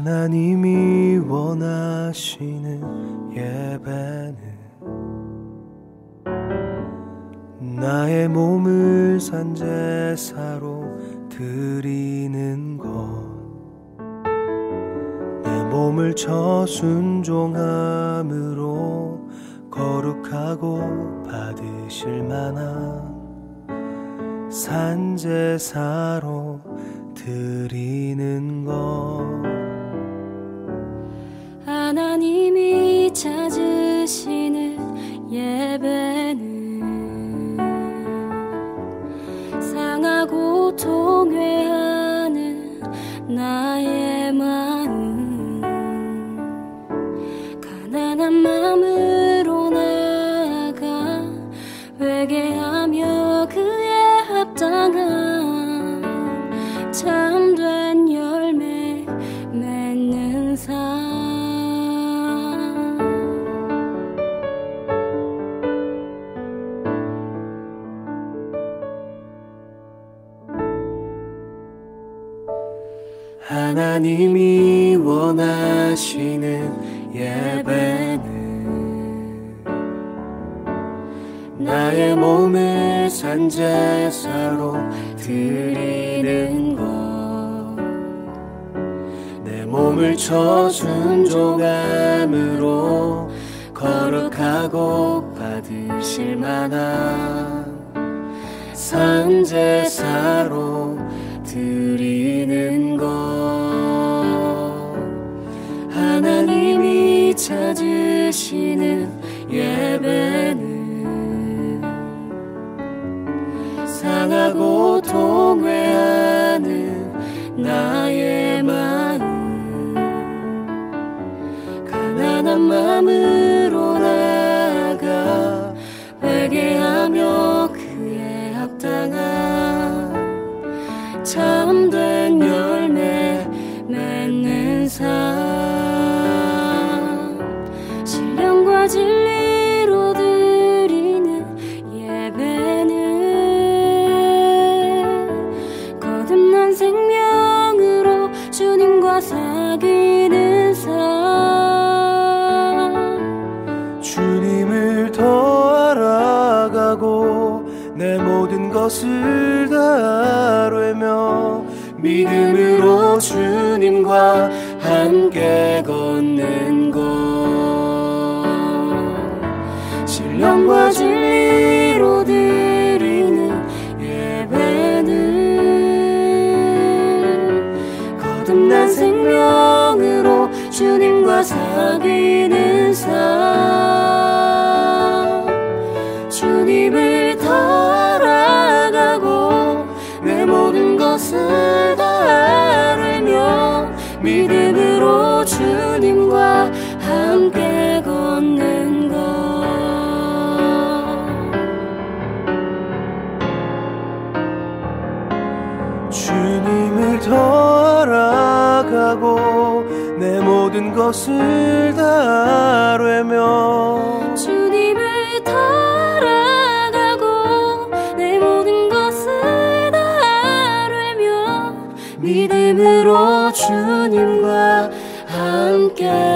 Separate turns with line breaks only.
하나님이 원하시는 예배는 나의 몸을 산제사로 드리는 것. 내 몸을 저 순종함으로 거룩하고 받으실 만한 산제사로 드리는 것
통회
하나님이 원하시는 예배는 나의 몸을 산제사로 드리는 것. 내 몸을 저순종함으로 거룩하고 받으실 만한 산제사로 드리 하나님이 찾으시는 예배는 상하고 통회하는 나의 마음. 가난한 마음으로 나아가 회개하며 그에 합당한 참된
진리로 드리는 예배는 거듭난 생명으로 주님과 사귀는 삶.
주님을 더 알아가고 내 모든 것을 다루며 믿음으로 주님과 함께 걷는 것 신령과 진리로 드리는 예배는 거듭난 생명으로 주님과 사귀는 삶. 주님을 더 알아가고 내 모든 것을 다 알며 믿음으로 주님을 더 알아가고 내 모든 것을 다알며
주님을 더 알아가고 내 모든 것을 다알며
믿음으로 주님과 함께